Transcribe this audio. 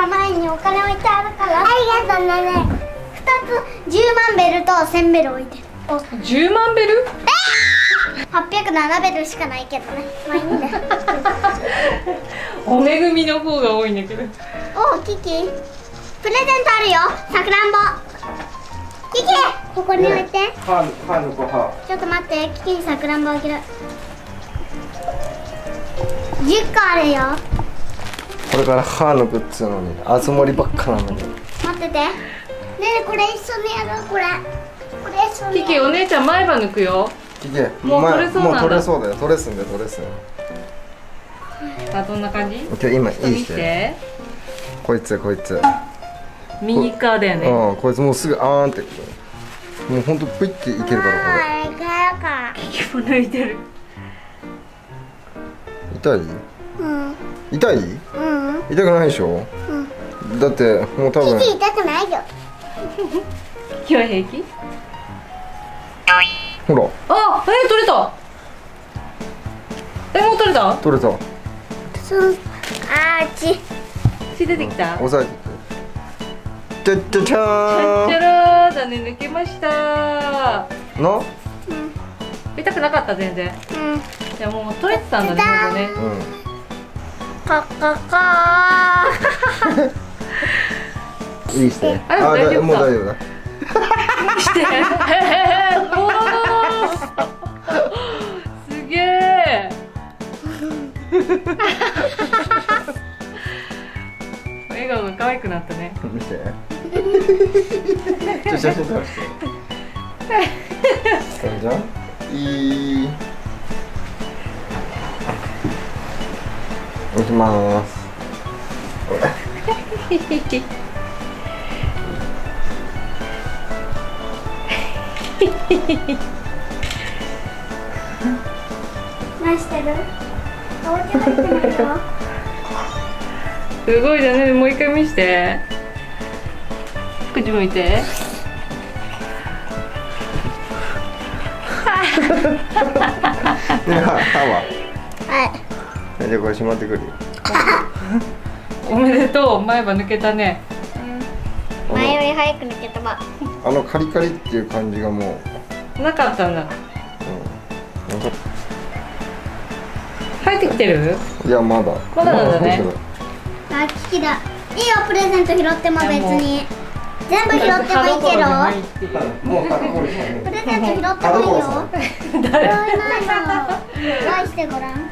ありがとうね。二つ10万ベルと1000ベル置いてる。10万ベル？807ベルしかないけどね。まあいいんだよお恵みの方が多いんだけど。おキキ。プレゼントあるよ。さくらんぼ。キキここに置いて。歯歯の子歯ちょっと待ってキキにさくらんぼあげる。10個あるよこれから歯抜くっつうのにあつ森ばっかなのに。待ってて。ねえこれ一緒にやろうこれ。これ一緒にキキお姉ちゃん前歯抜くよ。いけもう取れそうなんだ。もう取れそうだよ。取れすんだよ取れすんあどんな感じ？今いい見して。てこいつこいつ。ミニカーだよね。うんこいつもうすぐあーんってもうほんとプイっていけるからこあーいけるか。キキも抜いてる。れ痛い？うん。痛い？うん痛くないでしょ？だってもう多分キキ痛くないよ。キキは平気？ほら。あえ取れた。えもう取れた？取れた。そう。あーち血出てきた？押さえててちゃちゃちチャッチャゃラー。だね抜けました。ーな痛くなかった全然。うん。じゃあもう取れてたんだねほんとね。うんカッカッカーいいしてあでも大丈夫もう大丈夫だ。して。すげえ。笑顔が可愛くなったね。見て。ちょ写真撮らせて。じゃいい行きます。何してるいよすごいじゃねもう一回見して。口向いて。はいじゃあこれしまってくるよ。おめでとう。前歯抜けたね。前より早く抜けたわ。あのカリカリっていう感じがもう、なかったんだ。うん、なんか。生えてきてる？いやまだ。まだなんだね。あキキだ。いいよプレゼント拾っても別に。全部拾ってもいいけど。もうプレゼント拾ってもいいよ。拾えない。の？返 してごらん？